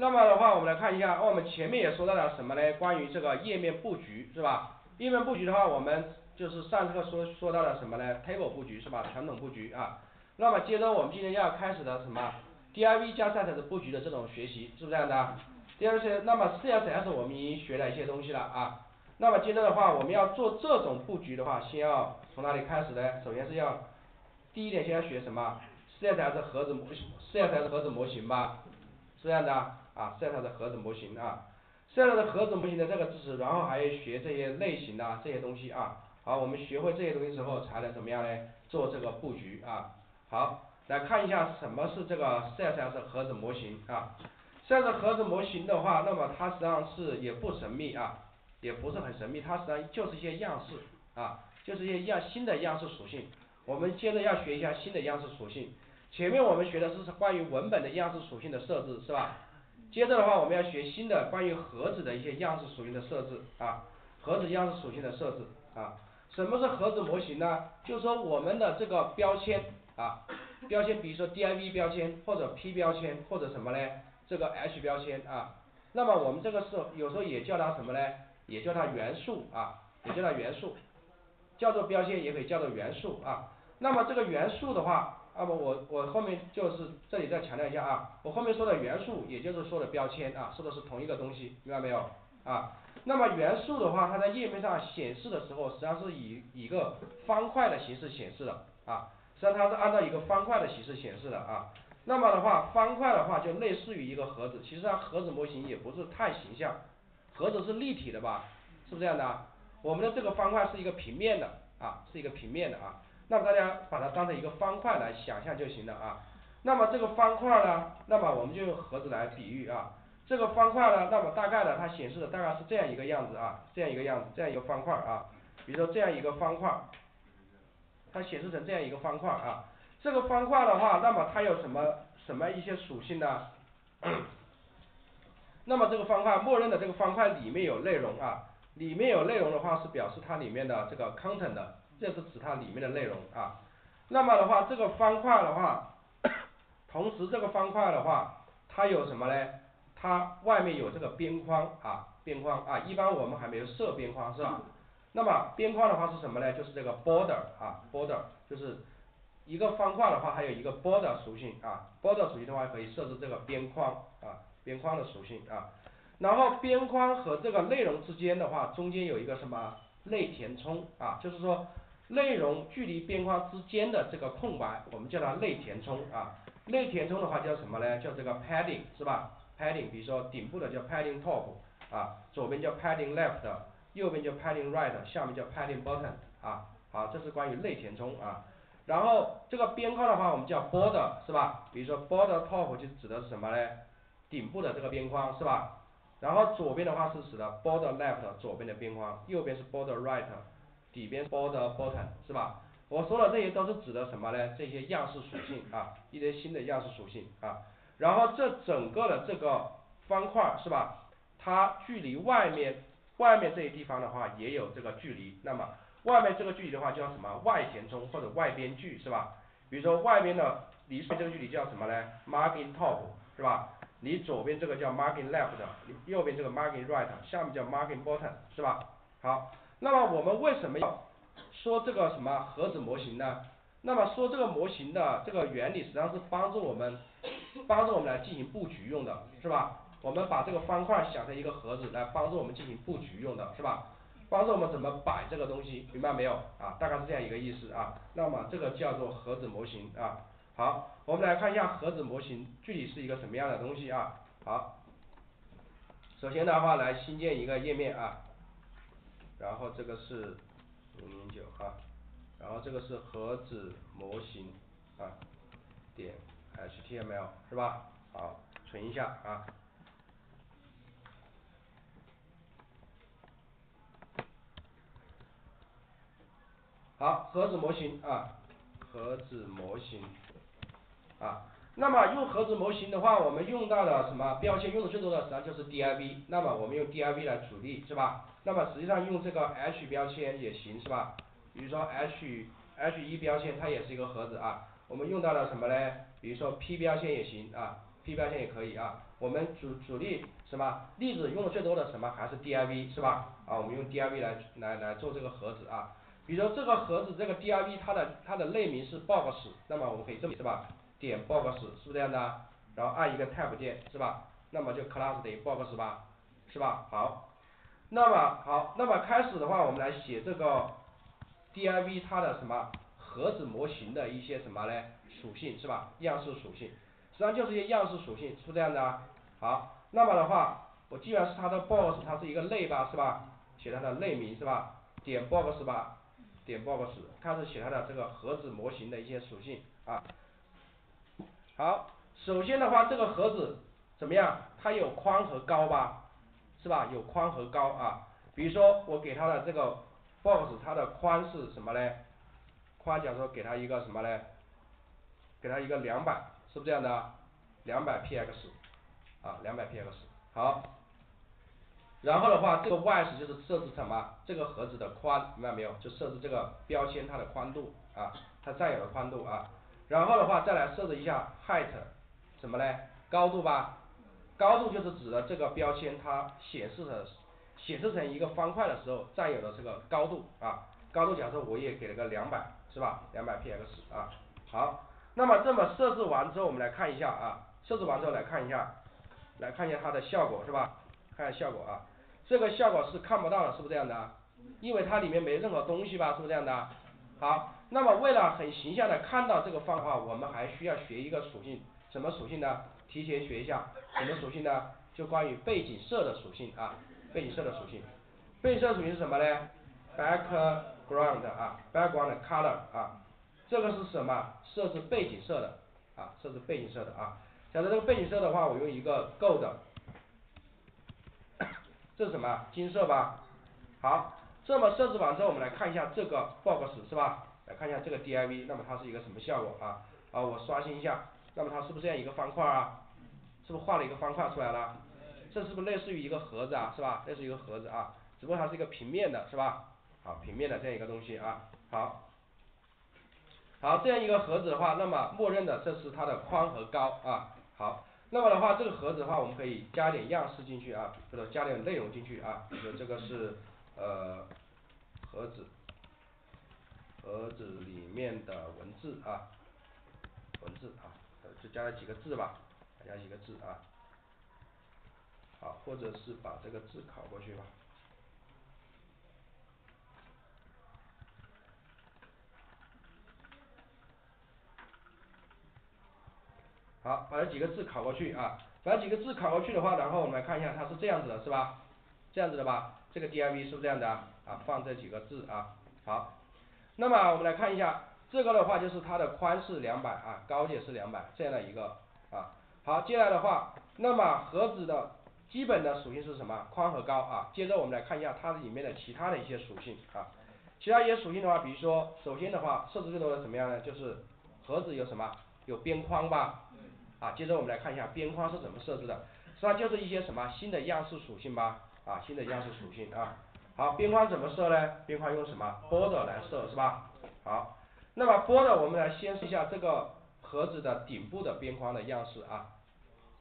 那么的话我们来看一下，我们前面也说到了什么嘞？关于这个页面布局是吧？页面布局的话，我们就是上课说说到了什么嘞？table 布局是吧？传统布局啊。那么接着我们今天要开始的什么？D I V 加 set 的布局的这种学习是不是这样的？第二些那么 C S S 我们已经学了一些东西了啊。那么接着的话我们要做这种布局的话，先要从哪里开始嘞？首先是要第一点先要学什么？C S S 盒子模，C S S 盒子模型吧，是这样的啊，C S S 盒子模型啊。C S S 盒子模型的这个知识，然后还要学这些类型呐这些东西啊。好，我们学会这些东西之后，才能怎么样嘞？做这个布局啊。好，来看一下什么是这个 C S S 盒子模型啊。C S S 盒子模型的话，那么它实际上是也不神秘啊，也不是很神秘，它实际上就是一些样式啊，就是一些样新的样式属性。我们接着要学一下新的样式属性，前面我们学的是关于文本的样式属性的设置是吧？接着的话我们要学新的关于盒子的一些样式属性的设置啊，盒子样式属性的设置啊。什么是盒子模型呢？就是说我们的这个标签啊，标签比如说 D I V 标签或者 P 标签或者什么嘞？这个 H 标签啊，那么我们这个是有时候也叫它什么嘞？也叫它元素啊，也叫它元素，叫做标签也可以叫做元素啊。那么这个元素的话，那么我我后面就是这里再强调一下啊，我后面说的元素也就是说的标签啊，说的是同一个东西，明白没有啊？那么元素的话，它在页面上显示的时候，实际上是以一个方块的形式显示的啊，实际上它是按照一个方块的形式显示的啊。那么的话方块的话就类似于一个盒子，其实它盒子模型也不是太形象，盒子是立体的吧，是不是这样的？我们的这个方块是一个平面的啊，是一个平面的啊，那么大家把它当成一个方块来想象就行了啊。那么这个方块呢，那么我们就用盒子来比喻啊，这个方块呢，那么大概的它显示的大概是这样一个样子啊，这样一个样子，这样一个方块啊，比如说这样一个方块，它显示成这样一个方块啊。这个方块的话，那么它有什么什么一些属性呢？那么这个方块默认的这个方块里面有内容啊，里面有内容的话是表示它里面的这个 content 的，这是指它里面的内容啊。那么的话这个方块的话，同时这个方块的话，它有什么呢？它外面有这个边框啊，边框啊，一般我们还没有设边框是吧？那么边框的话是什么呢？就是这个 border 啊，border 就是。一个方块的话，还有一个 border 属性啊，border 属性的话可以设置这个边框啊，边框的属性啊。然后边框和这个内容之间的话，中间有一个什么内填充啊，就是说内容距离边框之间的这个空白，我们叫它内填充啊。内填充的话叫什么呢？叫这个 padding 是吧？padding，比如说顶部的叫 padding top 啊，左边叫 padding left，右边叫 padding right，下面叫 padding bottom 啊。好，这是关于内填充啊。然后这个边框的话我们叫 border 是吧？比如说 border top 就指的是什么嘞？顶部的这个边框是吧？然后左边的话是指的 border left 左边的边框，右边是 border right 底边 border bottom 是吧？我说的这些都是指的什么嘞？这些样式属性啊，一些新的样式属性啊。然后这整个的这个方块是吧？它距离外面外面这些地方的话也有这个距离，那么。外面这个距离的话叫什么外填充或者外边距是吧？比如说外边的离这个距离叫什么呢？margin top 是吧？你左边这个叫 margin left，右边这个 margin right，下面叫 margin bottom 是吧？好，那么我们为什么要说这个什么盒子模型呢？那么说这个模型的这个原理实际上是帮助我们 帮助我们来进行布局用的是吧？我们把这个方块想成一个盒子来帮助我们进行布局用的是吧？帮助我们怎么摆这个东西，明白没有啊？大概是这样一个意思啊。那么这个叫做盒子模型啊。好，我们来看一下盒子模型具体是一个什么样的东西啊。好，首先的话来新建一个页面啊，然后这个是五零九哈，然后这个是盒子模型啊，点 html 是吧？好，存一下啊。好，盒子模型啊，盒子模型啊，那么用盒子模型的话，我们用到的什么标签用的最多的实际上就是 D I V，那么我们用 D I V 来举例是吧？那么实际上用这个 H 标签也行是吧？比如说 H H 一标签它也是一个盒子啊，我们用到了什么嘞？比如说 P 标签也行啊，P 标签也可以啊，我们主主力什么例子用的最多的什么还是 D I V 是吧？啊我们用 D I V 来来来做这个盒子啊。比如说这个盒子这个 D I V 它的它的类名是 box，那么我们可以这么是吧？点 box 是不是这样的？然后按一个 tab 键是吧？那么就 class 等于 box 吧，是吧？好，那么好，那么开始的话我们来写这个 D I V 它的什么盒子模型的一些什么嘞属性是吧？样式属性，实际上就是一些样式属性，是不这样的？好，那么的话我既然是它的 box，它是一个类吧是吧？写它的类名是吧？点 box 吧，点 box 开始写它的这个盒子模型的一些属性啊。好，首先的话这个盒子怎么样？它有宽和高吧，是吧？有宽和高啊，比如说我给它的这个 box 它的宽是什么嘞？宽假如说给它一个什么嘞？给它一个两百，是不是这样的？两百 px 啊两百 px 好，然后的话这个 width 就是设置什么？这个盒子的宽明白没有？就设置这个标签它的宽度啊，它占有的宽度啊。然后的话再来设置一下 height 什么嘞？高度吧，高度就是指的这个标签它显示的显示成一个方块的时候占有的这个高度啊，高度假设我也给了个两百是吧？两百 px 啊好。那么这么设置完之后我们来看一下啊，设置完之后来看一下，来看一下它的效果是吧？看下效果啊，这个效果是看不到的，是不是这样的？因为它里面没任何东西吧，是不是这样的？好，那么为了很形象的看到这个方法，我们还需要学一个属性，什么属性呢？提前学一下，什么属性呢？就关于背景色的属性啊，背景色的属性，背景色属性是什么嘞？background 啊，background color 啊，这个是什么？设置背景色的啊，设置背景色的啊，假设这个背景色的话，我用一个 gold，这是什么？金色吧？好。这么设置完之后，我们来看一下这个 box 是吧？来看一下这个 D I V，那么它是一个什么效果啊？啊我刷新一下，那么它是不是这样一个方块啊？是不是画了一个方块出来了？这是不是类似于一个盒子啊？是吧？类似于一个盒子啊，只不过它是一个平面的是吧？好，平面的这样一个东西啊，好，好这样一个盒子的话，那么默认的这是它的宽和高啊，好，那么的话这个盒子的话，我们可以加点样式进去啊，或者加点内容进去啊，比如说这个是呃。盒子，盒子里面的文字啊，文字啊，就加了几个字吧，加一个字啊，好，或者是把这个字拷过去吧。好，把这几个字拷过去啊，把这几个字拷过去的话，然后我们来看一下，它是这样子的是吧？这样子的吧，这个 D I V 是不是这样的？啊放这几个字啊，好，那么我们来看一下，这个的话就是它的宽是两百啊，高也是两百这样的一个啊，好，接下来的话，那么盒子的基本的属性是什么？宽和高啊，接着我们来看一下它里面的其他的一些属性啊，其他一些属性的话，比如说首先的话设置最多的怎么样呢？就是盒子有什么？有边框吧？啊，接着我们来看一下边框是怎么设置的，实际上就是一些什么新的样式属性吧，啊新的样式属性啊。好，边框怎么设呢？边框用什么？border 来设是吧？好，那么 border 我们来先试一下这个盒子的顶部的边框的样式啊。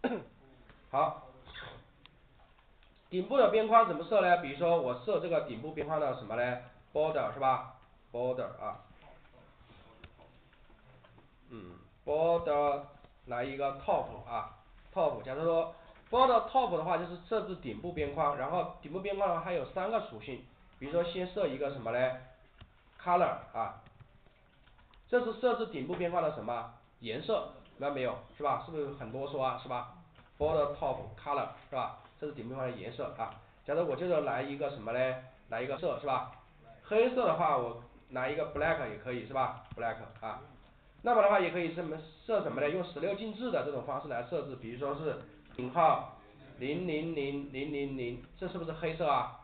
好，顶部的边框怎么设呢？比如说我设这个顶部边框的什么呢？border 是吧？border 啊，嗯，border 来一个 top 啊，top，假如说。border top 的话就是设置顶部边框，然后顶部边框的话还有三个属性，比如说先设一个什么嘞？color 啊，这是设置顶部边框的什么？颜色，明白没有？是吧？是不是很啰嗦啊？是吧？border top color 是吧？这是顶部方的颜色啊。假如我接着来一个什么嘞？来一个色是吧？黑色的话我来一个 black 也可以是吧？black 啊，那么的话也可以这么设什么嘞？用十六进制的这种方式来设置，比如说是。井号零零零零零零，这是不是黑色啊？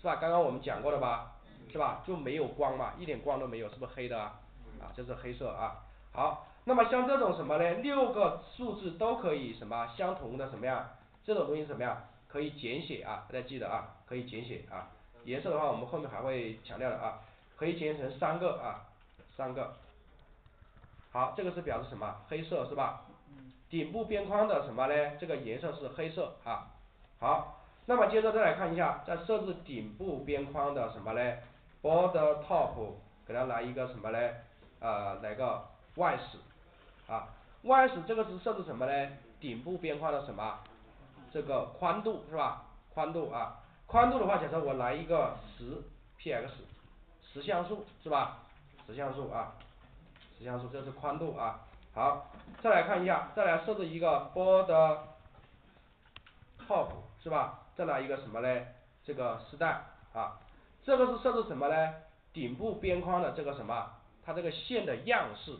是吧？刚刚我们讲过的吧？是吧？就没有光嘛，一点光都没有，是不是黑的啊？啊，这是黑色啊。好，那么像这种什么呢？六个数字都可以什么相同的什么呀？这种东西什么呀？可以简写啊，大家记得啊，可以简写啊。颜色的话，我们后面还会强调的啊，可以简写成三个啊，三个。好，这个是表示什么？黑色是吧？顶部边框的什么呢？这个颜色是黑色啊。好，那么接着再来看一下，在设置顶部边框的什么呢？border top 给它来一个什么呢？呃，来个外史啊，外史这个是设置什么嘞？顶部边框的什么？这个宽度是吧？宽度啊，宽度的话，假设我来一个十 px，十像素是吧？十像素啊，十像素这是宽度啊。好，再来看一下，再来设置一个 border top 是吧？再来一个什么嘞？这个丝带啊，这个是设置什么嘞？顶部边框的这个什么？它这个线的样式。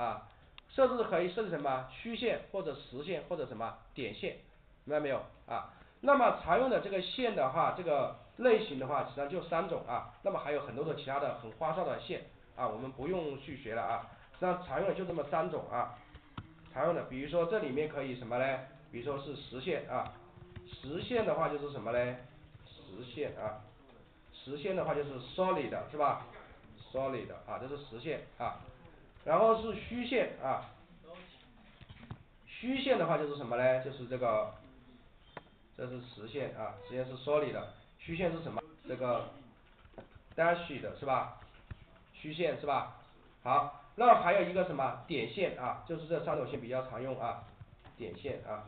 啊，设置可以设置什么？虚线或者实线或者什么点线，明白没有？啊，那么常用的这个线的话，这个类型的话，实际上就三种啊。那么还有很多的其他的很花哨的线啊，我们不用去学了啊。实际上常用的就这么三种啊，常用的，比如说这里面可以什么嘞？比如说是实线啊，实线的话就是什么嘞？实线啊，实线的话就是 solid 是吧？solid 啊，这是实线啊。然后是虚线啊，虚线的话就是什么嘞？就是这个，这是实线啊，实线是 solid 的，虚线是什么？这个 dashed 是吧？虚线是吧？好，那还有一个什么点线啊？就是这三种线比较常用啊，点线啊，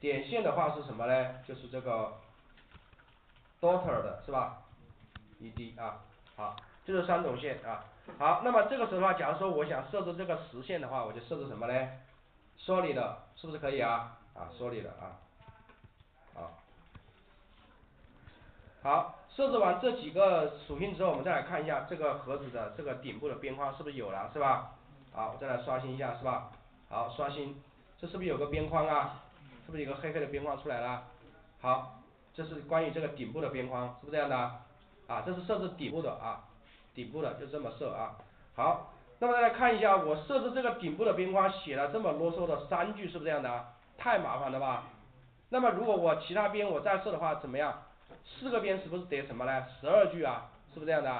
点线的话是什么嘞？就是这个 dotted 的是吧？ed 啊，好，这是三种线啊。好，那么这个时候的话，假如说我想设置这个实线的话，我就设置什么嘞？solid 是不是可以啊？啊，solid 啊，好，好，设置完这几个属性之后，我们再来看一下这个盒子的这个顶部的边框是不是有了，是吧？好，我再来刷新一下，是吧？好，刷新，这是不是有个边框啊？是不是有个黑黑的边框出来了？好，这是关于这个顶部的边框，是不是这样的？啊，这是设置顶部的啊。顶部的就这么设啊，好，那么再来看一下，我设置这个顶部的边框写了这么啰嗦的三句，是不是这样的？太麻烦了吧？那么如果我其他边我再设的话，怎么样？四个边是不是得什么呢？十二句啊，是不是这样的？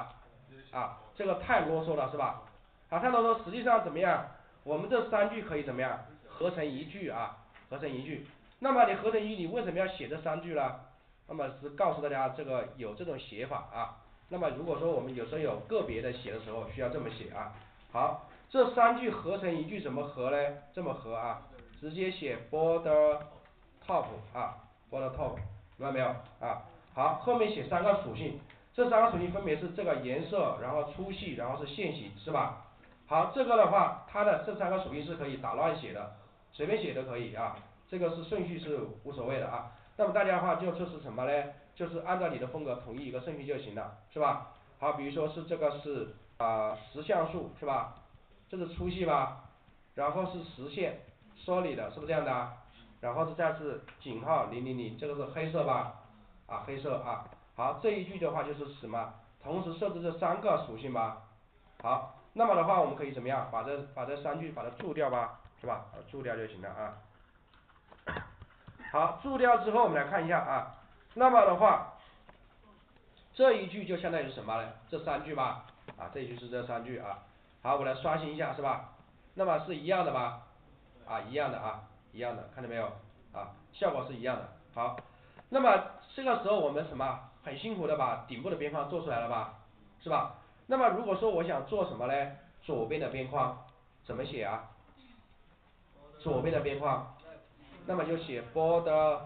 啊，这个太啰嗦了是吧？啊，太啰嗦，实际上怎么样？我们这三句可以怎么样？合成一句啊，合成一句。那么你合成一，你为什么要写这三句呢？那么是告诉大家这个有这种写法啊。那么如果说我们有时候有个别的写的时候需要这么写啊，好，这三句合成一句怎么合呢？这么合啊，直接写 border top 啊，border top，明白没有啊？好，后面写三个属性，这三个属性分别是这个颜色，然后粗细，然后是线型，是吧？好，这个的话，它的这三个属性是可以打乱写的，随便写都可以啊，这个是顺序是无所谓的啊。那么大家的话就就是什么嘞？就是按照你的风格统一一个顺序就行了，是吧？好，比如说是这个是啊十像素是吧？这是粗细吧？然后是实线，solid 是不是这样的？然后是再是井号零零零，这个是黑色吧？啊黑色啊，好这一句的话就是什么？同时设置这三个属性吧。好，那么的话我们可以怎么样？把这把这三句把它注掉吧，是吧？注掉就行了啊。好，注掉之后我们来看一下啊。那么的话，这一句就相当于什么呢？这三句吧，啊，这一句是这三句啊。好，我来刷新一下，是吧？那么是一样的吧？啊，一样的啊，一样的，看到没有？啊，效果是一样的。好，那么这个时候我们什么？很辛苦的把顶部的边框做出来了吧？是吧？那么如果说我想做什么呢？左边的边框怎么写啊？左边的边框，那么就写 border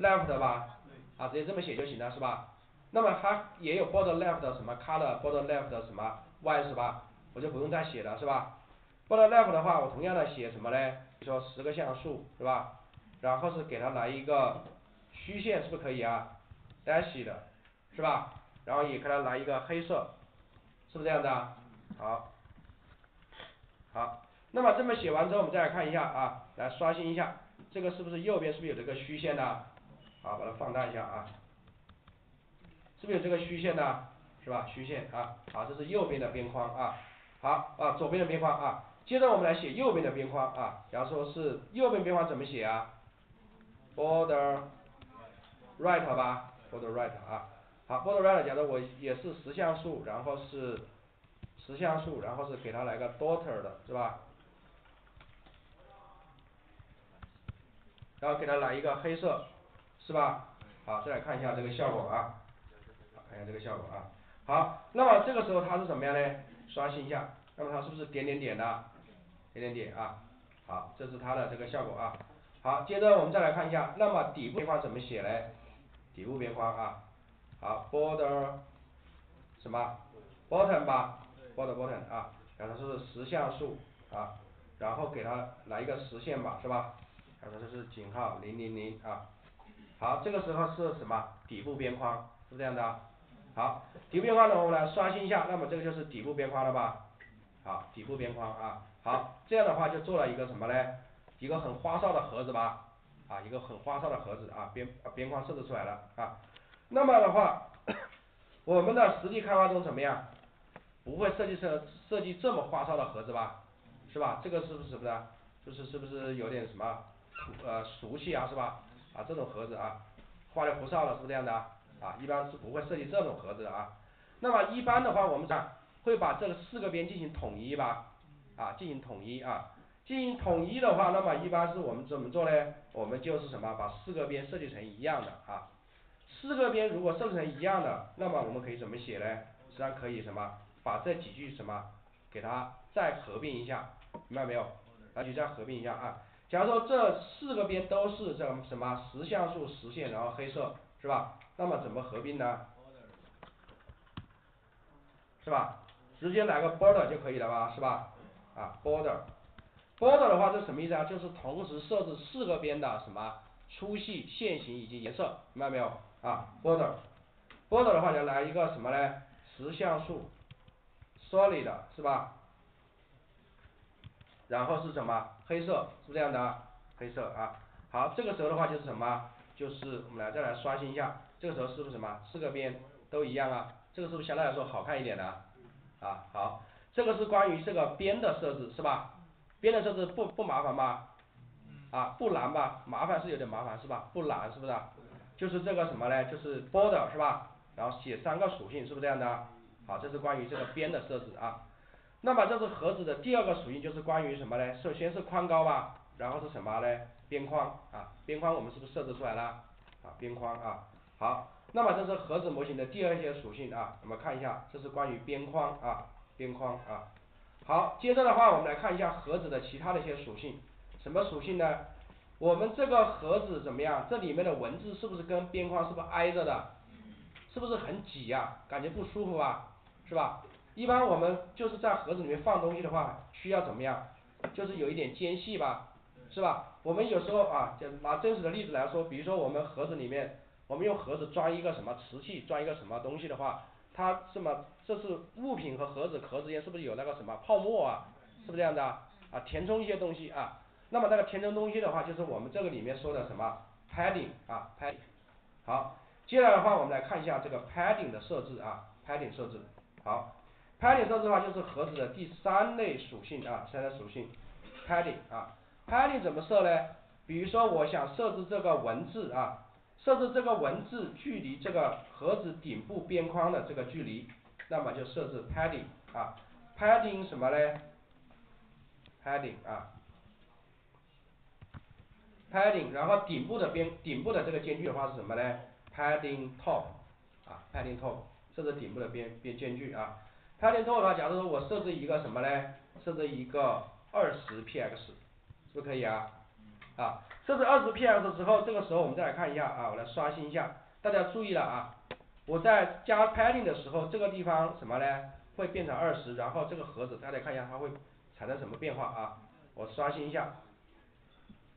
left 吧。啊，直接这么写就行了，是吧？那么它也有 border left 的什么 color，border left 的什么 white 是吧？我就不用再写了，是吧？border left 的话，我同样的写什么呢？比如说十个像素，是吧？然后是给它来一个虚线，是不是可以啊？dashed，是吧？然后也给它来一个黑色，是不是这样的？好，好，那么这么写完之后，我们再来看一下啊，来刷新一下，这个是不是右边是不是有这个虚线的？啊，把它放大一下啊。是不是有这个虚线呢？是吧，虚线啊。好，这是右边的边框啊。好啊，左边的边框啊。接着我们来写右边的边框啊。假如说是右边边框怎么写啊？border right 吧，border right 啊。好，border right，假如我也是十像素，然后是十像素，然后是给它来个 daughter 的，是吧？然后给它来一个黑色。是吧？好，再来看一下这个效果啊，看一下这个效果啊。好，那么这个时候它是怎么样呢？刷新一下，那么它是不是点点点的？点点点啊，好，这是它的这个效果啊。好，接着我们再来看一下，那么底部边框怎么写呢？底部边框啊，好，border 什么？bottom 吧，border bottom 啊，然后是实像素啊，然后给它来一个实线吧，是吧？然后这是井号零零零啊。好，这个时候是什么？底部边框，是这样的。好，底部边框呢，我们来刷新一下，那么这个就是底部边框了吧？好，底部边框啊，好，这样的话就做了一个什么嘞？一个很花哨的盒子吧，啊，一个很花哨的盒子啊，边边框设置出来了啊。那么的话，我们的实际开发中怎么样？不会设计设设计这么花哨的盒子吧？是吧？这个是不是什么？就是是不是有点什么呃熟悉啊，是吧？啊，这种盒子啊，花里胡哨的，是不是这样的？啊，一般是不会设计这种盒子的啊。那么一般的话，我们讲会把这四个边进行统一吧，啊，进行统一啊，进行统一的话，那么一般是我们怎么做呢？我们就是什么，把四个边设计成一样的啊。四个边如果设计成一样的，那么我们可以怎么写呢？实际上可以什么，把这几句什么，给它再合并一下，明白没有？那就再合并一下啊。假如说这四个边都是这什么实像素实线，然后黑色，是吧？那么怎么合并呢？是吧？直接来个 border 就可以了吧，是吧？啊，border，border 的话这什么意思啊？就是同时设置四个边的什么粗细、线型以及颜色，明白没有？啊，border，border 的话就来一个什么嘞？实像素，solid 是吧？然后是什么？黑色，是这样的，黑色啊。好，这个时候的话就是什么？就是我们来再来刷新一下。这个时候是不是什么四个边都一样啊？这个是不是相对来说好看一点的？啊好，这个是关于这个边的设置是吧？边的设置不不麻烦吧？啊不难吧？麻烦是有点麻烦是吧？不难是不是？就是这个什么嘞？就是 border 是吧？然后写三个属性是不是这样的？好，这是关于这个边的设置啊。那么这是盒子的第二个属性就是关于什么嘞？首先是宽高吧，然后是什么嘞？边框啊，边框我们是不是设置出来了？啊边框啊。好，那么这是盒子模型的第二些属性啊，我们看一下，这是关于边框啊，边框啊。好，接着的话我们来看一下盒子的其他的一些属性，什么属性呢？我们这个盒子怎么样？这里面的文字是不是跟边框是不是挨着的？是不是很挤呀？感觉不舒服啊，是吧？一般我们就是在盒子里面放东西的话，需要怎么样？就是有一点间隙吧，是吧？我们有时候啊，就拿真实的例子来说，比如说我们盒子里面。我们用盒子装一个什么瓷器，装一个什么东西的话，它什么这是物品和盒子壳之间是不是有那个什么泡沫啊？是不是这样的啊？填充一些东西啊，那么那个填充东西的话，就是我们这个里面说的什么 padding 啊 padding。好，接下来的话我们来看一下这个 padding 的设置啊 padding 设置。好，padding 设置的话就是盒子的第三类属性啊，三类属性 padding 啊，padding 怎么设呢？比如说我想设置这个文字啊。设置这个文字距离这个盒子顶部边框的这个距离，那么就设置 padding 啊，padding 什么嘞？padding 啊，padding，然后顶部的边顶部的这个间距的话是什么嘞？padding top 啊，padding top，设置顶部的边边间距啊，padding top 的话，假如说我设置一个什么呢？设置一个二十 px，是不是可以啊？啊。设置二十 px 之后，这个时候我们再来看一下啊，我来刷新一下，大家注意了啊，我在加 padding 的时候，这个地方什么呢？会变成二十，然后这个盒子大家看一下它会产生什么变化啊？我刷新一下，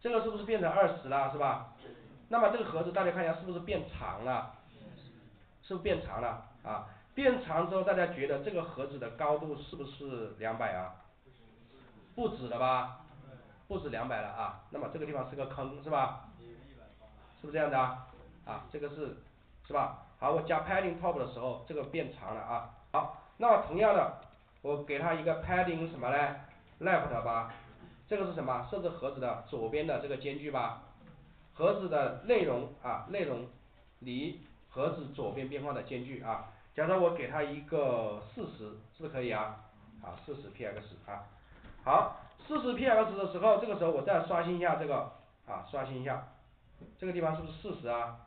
这个是不是变成二十了，是吧？那么这个盒子大家看一下是不是变长了？是不是变长了啊？变长之后，大家觉得这个盒子的高度是不是两百啊？不止了吧？不止两百了啊，那么这个地方是个坑是吧？是不是这样的啊？啊，这个是是吧？好，我加 padding top 的时候，这个变长了啊。好，那么同样的，我给它一个 padding 什么呢？left 吧，这个是什么？设置盒子的左边的这个间距吧。盒子的内容啊，内容离盒子左边边框的间距啊。假设我给它一个四十，是不是可以啊？啊，四十 px 啊。好。四十 px 的时候，这个时候我再刷新一下这个啊，刷新一下，这个地方是不是四十啊？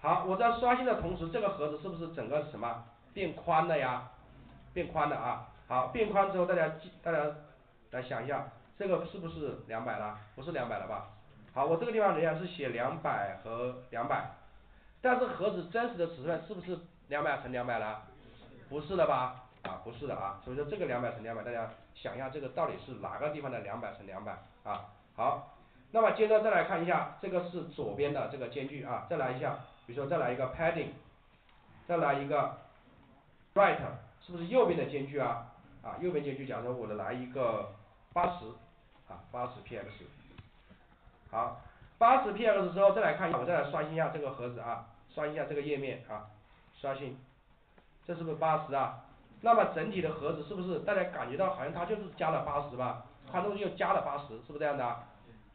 好，我在刷新的同时，这个盒子是不是整个什么变宽了呀？变宽了啊，好，变宽之后大家记，大家来想一下，这个是不是两百了？不是两百了吧？好，我这个地方仍然是写两百和两百，但是盒子真实的尺寸是不是两百乘两百了？不是的吧？啊，不是的啊，所以说这个两百乘两百，大家想一下这个到底是哪个地方的两百乘两百啊？好，那么接着再来看一下，这个是左边的这个间距啊，再来一下，比如说再来一个 padding，再来一个 right，是不是右边的间距啊？啊，右边间距，假设我的来一个八十，啊，八十 px，好，八十 px 之后再来看一下，我再来刷新一下这个盒子啊，刷新一下这个页面啊，刷新，这是不是八十啊？那么整体的盒子是不是大家感觉到好像它就是加了八十吧？宽度又加了八十，是不是这样的？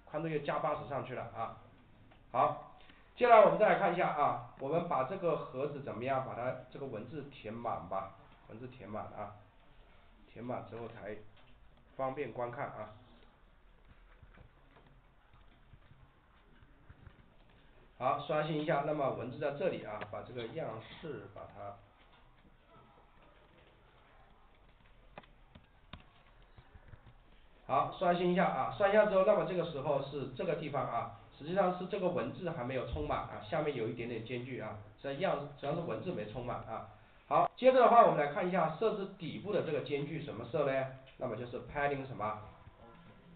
宽度又加八十上去了啊。好，接下来我们再来看一下啊，我们把这个盒子怎么样把它这个文字填满吧，文字填满啊，填满之后才方便观看啊。好，刷新一下，那么文字在这里啊，把这个样式把它。好，刷新一下啊，刷新下之后，那么这个时候是这个地方啊，实际上是这个文字还没有充满啊，下面有一点点间距啊，这样主要是文字没充满啊。好，接着的话我们来看一下设置底部的这个间距怎么设呢？那么就是 padding 什么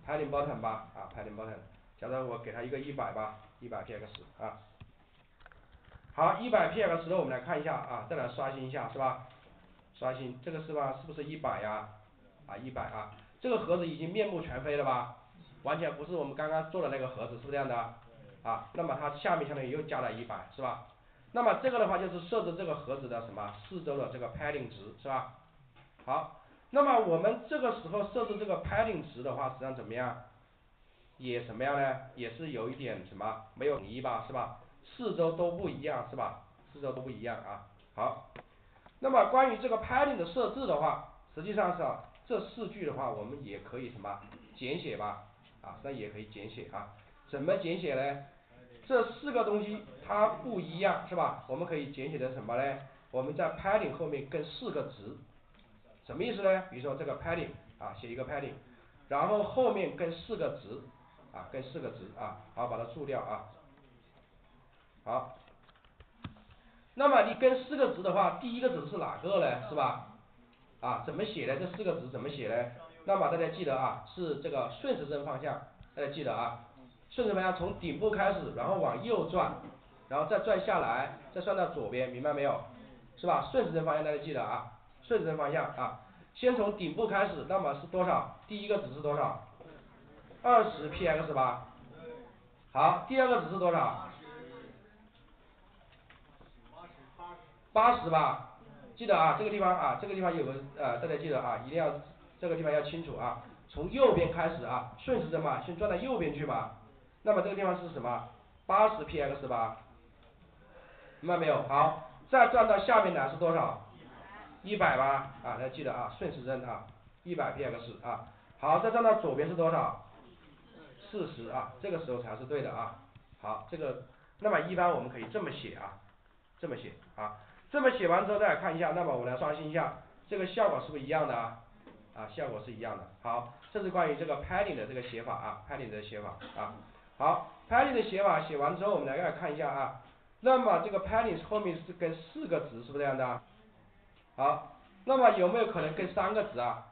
？padding bottom 吧，啊 padding bottom，假如我给它一个一百吧，一百 px 啊。好，一百 px 的我们来看一下啊，再来刷新一下是吧？刷新，这个是吧？是不是一百呀？啊一百啊。这个盒子已经面目全非了吧？完全不是我们刚刚做的那个盒子，是不是这样的？啊，那么它下面相当于又加了一百，是吧？那么这个的话就是设置这个盒子的什么四周的这个 padding 值，是吧？好，那么我们这个时候设置这个 padding 值的话，实际上怎么样？也什么样呢？也是有一点什么没有统一吧，是吧？四周都不一样，是吧？四周都不一样啊。好，那么关于这个 padding 的设置的话，实际上是。啊这四句的话，我们也可以什么简写吧，啊，那也可以简写啊。怎么简写呢？这四个东西它不一样，是吧？我们可以简写成什么呢？我们在 padding 后面跟四个值，什么意思呢？比如说这个 padding 啊，写一个 padding，然后后面跟四个值，啊，跟四个值啊，好，把它注掉啊。好，那么你跟四个值的话，第一个值是哪个呢？是吧？啊，怎么写呢？这四个值怎么写呢？那么大家记得啊，是这个顺时针方向，大家记得啊，顺时针方向从顶部开始，然后往右转，然后再转下来，再转到左边，明白没有？是吧？顺时针方向大家记得啊，顺时针方向啊，先从顶部开始，那么是多少？第一个值是多少？二十 px 吧。好，第二个值是多少？八十吧。记得啊，这个地方啊，这个地方有个呃，大家记得啊，一定要这个地方要清楚啊。从右边开始啊，顺时针嘛，先转到右边去嘛。那么这个地方是什么？八十 px 吧，明白没有？好，再转到下面来是多少？一百吧，啊，大家记得啊，顺时针啊，一百 px 啊。好，再转到左边是多少？四十啊，这个时候才是对的啊。好，这个那么一般我们可以这么写啊，这么写啊。这么写完之后再来看一下，那么我来刷新一下，这个效果是不是一样的啊？啊，效果是一样的。好，这是关于这个 padding 的这个写法啊，padding 的写法啊。好，padding 的写法写完之后，我们来来看一下啊。那么这个 padding 后面是跟四个值，是不是这样的？好，那么有没有可能跟三个值啊？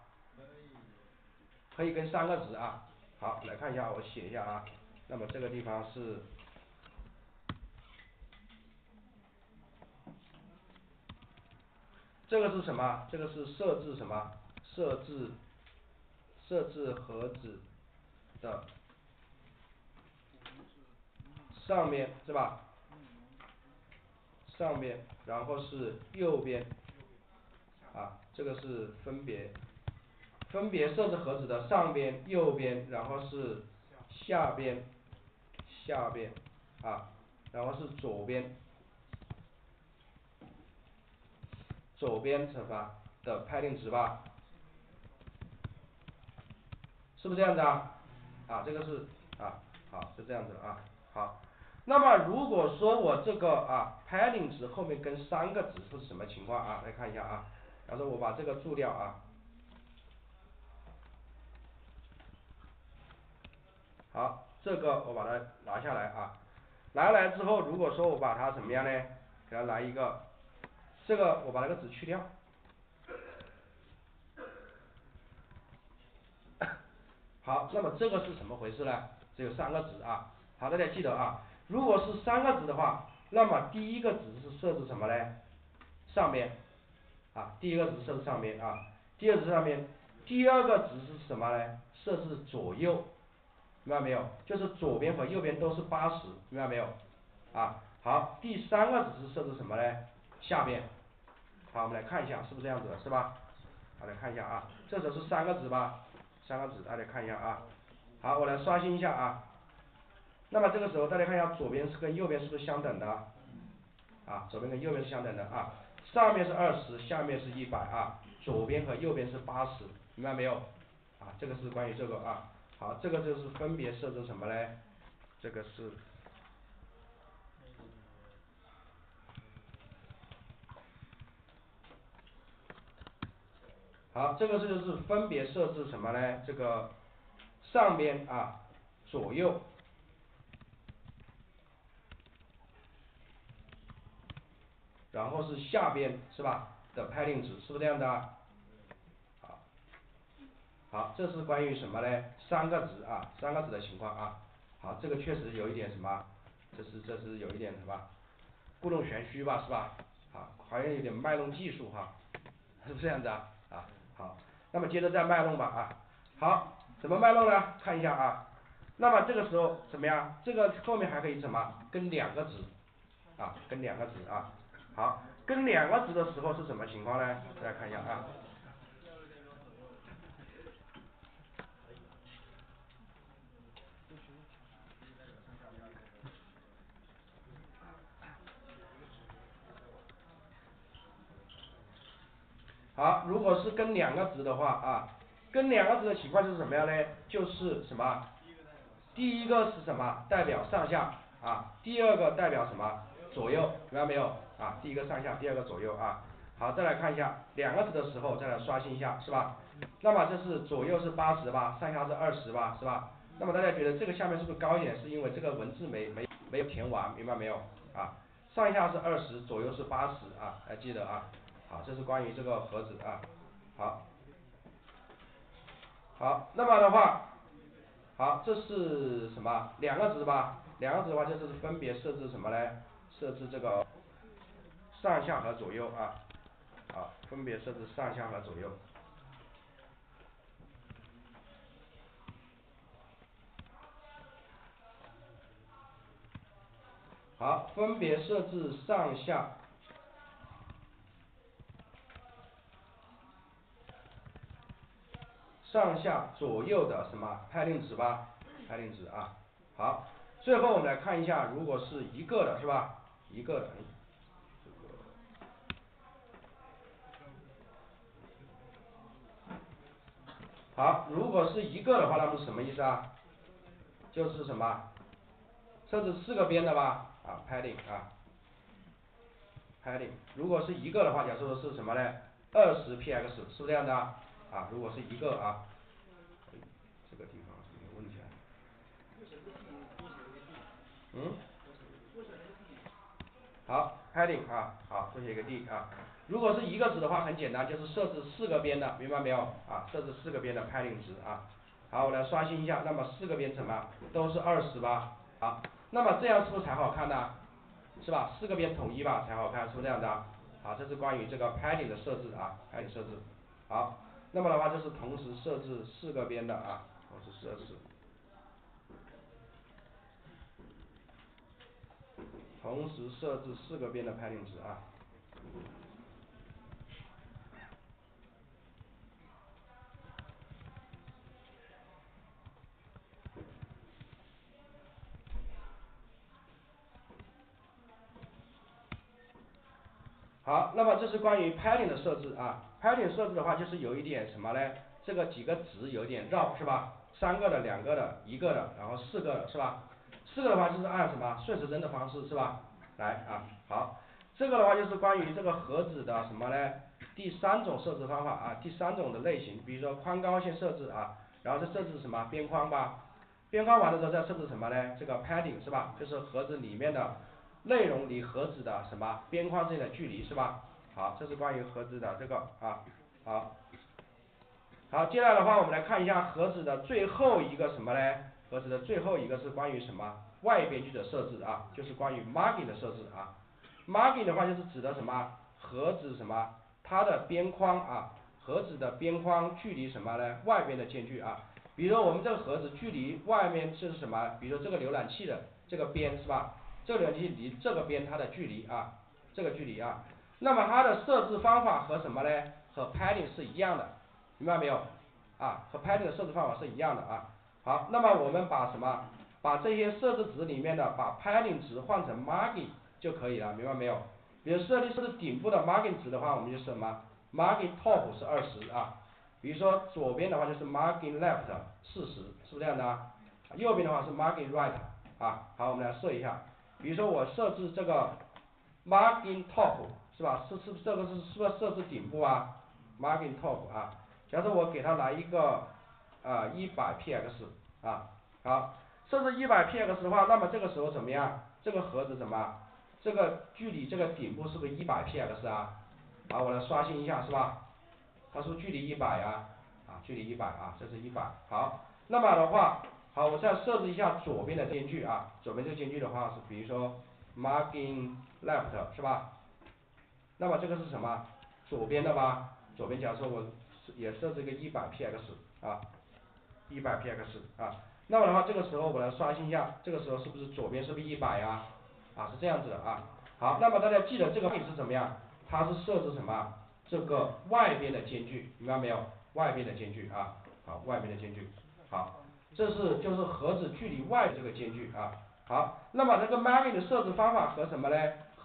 可以跟三个值啊。好，来看一下，我写一下啊。那么这个地方是。这个是什么？这个是设置什么？设置设置盒子的上面是吧？上面，然后是右边，啊，这个是分别分别设置盒子的上边、右边，然后是下边下边啊，然后是左边。左边惩罚的 padding 值吧，是不是这样子啊？啊，这个是啊，好，是这样子啊，好。那么如果说我这个啊 padding 值后面跟三个值是什么情况啊？来看一下啊，假如我把这个注掉啊，好，这个我把它拿下来啊，拿下来之后，如果说我把它怎么样呢？给它来一个，这个我把那个值去掉，好，那么这个是什么回事呢？只有三个值啊，好，大家记得啊。如果是三个值的话，那么第一个值是设置什么呢？上边，啊，第一个值设置上边啊，第二值上边，第二个值是什么呢？设置左右，明白没有？就是左边和右边都是八十，明白没有？啊，好，第三个值是设置什么呢？下边，好，我们来看一下是不是这样子的，是吧？好，来看一下啊，这只是三个值吧？三个值，大家看一下啊。好，我来刷新一下啊。那么这个时候大家看一下左边是跟右边是不是相等的？啊，左边跟右边是相等的啊，上面是二十，下面是一百啊，左边和右边是八十，明白没有？啊，这个是关于这个啊，好，这个就是分别设置什么嘞？这个是，好，这个是就是分别设置什么嘞？这个上边啊，左右。然后是下边是吧的派令值是不是这样的？好，这是关于什么嘞？三个值啊，三个值的情况啊。好，这个确实有一点什么？这是这是有一点什么？故弄玄虚吧，是吧？啊，好像有点卖弄技术哈，是不是这样子啊？啊，好，那么接着再卖弄吧啊。好，怎么卖弄呢？看一下啊。那么这个时候怎么样？这个后面还可以什么？跟两个值啊，跟两个值啊。好，跟两个值的时候是什么情况呢？大家看一下啊。好，如果是跟两个值的话啊，跟两个值的情况是什么样呢？就是什么？第一个是什么？代表上下啊，第二个代表什么？左右，明白没有？啊，第一个上下，第二个左右啊，好，再来看一下两个值的时候，再来刷新一下，是吧？那么这是左右是八十吧，上下是二十吧，是吧？那么大家觉得这个下面是不是高一点？是因为这个文字没没没有填完，明白没有？啊，上下是二十，左右是八十啊，还记得啊？好，这是关于这个盒子啊，好，好，那么的话，好，这是什么？两个值吧？两个值的话就是分别设置什么嘞？设置这个。上下和左右啊，好，分别设置上下和左右。好，分别设置上下，上下左右的什么 padding 值吧，padding 值啊。好，最后我们来看一下，如果是一个的是吧？一个的。好，如果是一个的话，那么是什么意思啊？就是什么？设置四个边的吧，啊，padding 啊，padding。如果是一个的话，假设说是什么呢？二十 px 是不是这样的？啊如果是一个啊，这个地方是有问题啊。嗯？好，padding 啊，好，这写一个 d 啊。如果是一个值的话，很简单，就是设置四个边的，明白没有？啊，设置四个边的 padding 值啊。好，我来刷新一下，那么四个边什么？都是二十吧？好，那么这样是不是才好看呢？是吧？四个边统一吧才好看，是不是这样的？好，这是关于这个 padding 的设置啊，padding 设置。好，那么的话就是同时设置四个边的啊，同时设置，同时设置四个边的 padding 值啊。好，那么这是关于 padding 的设置啊，padding 设置的话就是有一点什么呢？这个几个值有点绕是吧？三个的、两个的、一个的，然后四个的是吧？四个的话就是按什么顺时针的方式是吧？来啊，好，这个的话就是关于这个盒子的什么呢？第三种设置方法啊，第三种的类型，比如说宽高先设置啊，然后再设置什么边框吧，边框完了之后再设置什么呢？这个 padding 是吧？就是盒子里面的内容离盒子的什么边框之间的距离是吧？好，这是关于盒子的这个啊，好，好，接下来的话我们来看一下盒子的最后一个什么呢？盒子的最后一个是关于什么？外边距的设置啊，就是关于 margin 的设置啊，margin 的话就是指的什么？盒子什么？它的边框啊，盒子的边框距离什么呢？外边的间距啊，比如说我们这个盒子距离外面这是什么？比如说这个浏览器的这个边是吧？这个浏览器离这个边它的距离啊，这个距离啊，那么它的设置方法和什么呢？和 padding 是一样的，明白没有？啊，和 padding 的设置方法是一样的啊。好，那么我们把什么？把这些设置值里面的把 padding 值换成 margin 就可以了，明白没有？比如设立是顶部的 margin 值的话，我们就什么？margin top 是二十啊，比如说左边的话就是 margin left 四十，是不是这样的啊？右边的话是 margin right 啊，好，我们来设一下，比如说我设置这个 margin top 是吧？是是不这个是是不是设置顶部啊？margin top 啊，假设我给它来一个啊一百 px 啊，好，设置一百 px 的话，那么这个时候怎么样？这个盒子怎么？这个距离这个顶部是不是一百 px 啊？好，我来刷新一下是吧？它是不是距离一百呀？啊，距离一百啊，这是一百。好，那么的话，好，我再设置一下左边的间距啊，左边这个间距的话是比如说 margin left 是吧？那么这个是什么？左边的吧？左边假设我也设置个一百 px 啊，一百 px 啊，那么的话这个时候我来刷新一下，这个时候是不是左边是不是一百呀？啊，是这样子的啊，好，那么大家记得这个位置怎么样？它是设置什么？这个外边的间距，明白没有？外边的间距啊，好，外边的间距，好，这是就是盒子距离外的这个间距啊，好，那么这个 margin 的设置方法和什么呢？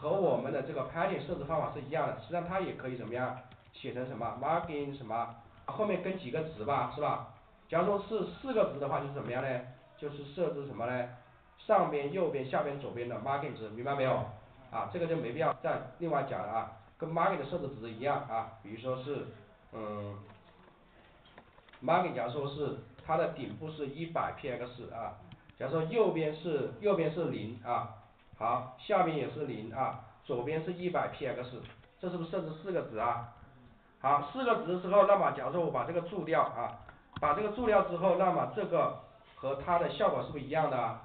和我们的这个 padding 设置方法是一样的，实际上它也可以怎么样？写成什么 margin 什么，后面跟几个值吧，是吧？假如说是四个值的话，就是怎么样呢？就是设置什么呢？上边、右边、下边、左边的 margin 值，明白没有？啊，这个就没必要再另外讲了啊，跟 margin 的设置值一样啊，比如说是，嗯，margin 假如说是它的顶部是一百 px 啊，假如说右边是右边是零啊，好，下边也是零啊，左边是一百 px，这是不是设置四个值啊？好，四个值之后，那么假如说我把这个注掉啊，把这个注掉之后，那么这个和它的效果是不是一样的？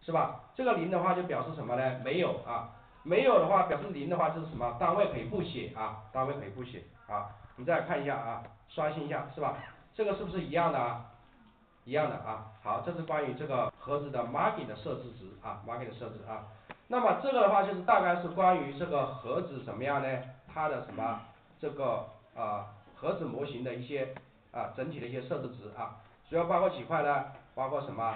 是吧？这个零的话就表示什么呢？没有啊，没有的话表示零的话就是什么？单位可以不写啊，单位可以不写啊。我们再看一下啊，刷新一下是吧？这个是不是一样的啊？一样的啊。好，这是关于这个盒子的 margin 的设置值啊，margin 的设置啊。那么这个的话就是大概是关于这个盒子什么样呢？它的什么这个啊盒子模型的一些啊整体的一些设置值啊，主要包括几块呢？包括什么？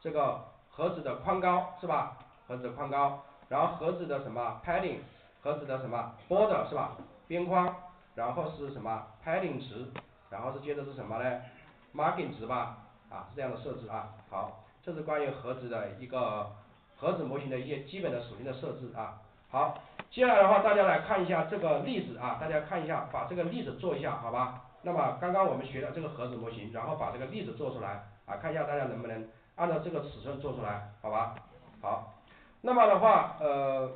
这个。盒子的宽高是吧？盒子的宽高，然后盒子的什么 padding，盒子的什么 border 是吧？边框，然后是什么 padding 值，然后是接着是什么呢？margin 值吧，啊是这样的设置啊。好，这是关于盒子的一个盒子模型的一些基本的属性的设置啊。好，接下来的话大家来看一下这个例子啊，大家看一下，把这个例子做一下好吧？那么刚刚我们学的这个盒子模型，然后把这个例子做出来啊，看一下大家能不能。按照这个尺寸做出来，好吧？好，那么的话，呃，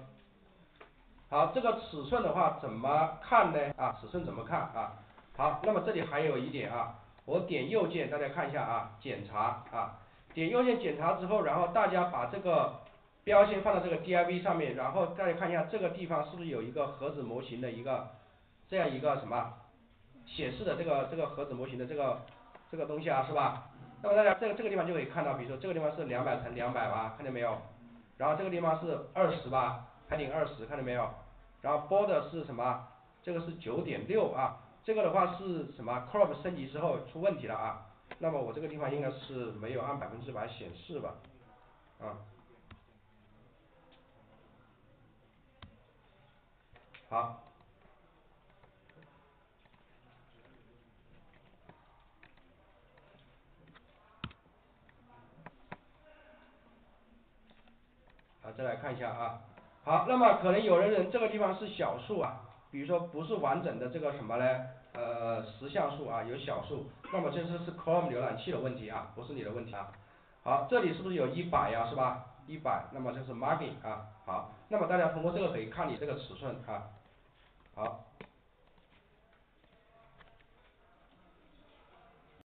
好，这个尺寸的话怎么看呢？啊，尺寸怎么看啊？好，那么这里还有一点啊，我点右键，大家看一下啊，检查啊，点右键检查之后，然后大家把这个标签放到这个 div 上面，然后大家看一下这个地方是不是有一个盒子模型的一个这样一个什么显示的这个这个盒子模型的这个这个东西啊，是吧？那么大家这个这个地方就可以看到，比如说这个地方是两百乘两百吧，看见没有？然后这个地方是二十吧，排顶二十，看见没有？然后 border 是什么？这个是九点六啊，这个的话是什么？crop 升级之后出问题了啊。那么我这个地方应该是没有按百分之百显示吧？啊。好，好，再来看一下啊。好，那么可能有的人这个地方是小数啊，比如说不是完整的这个什么呢，呃，十像素啊，有小数，那么这是是 Chrome 浏览器的问题啊，不是你的问题啊。好，这里是不是有一百呀？是吧？一百，那么这是 Margin 啊。好，那么大家通过这个可以看你这个尺寸啊。好。